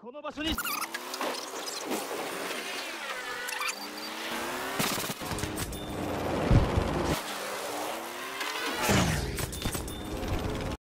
この場所に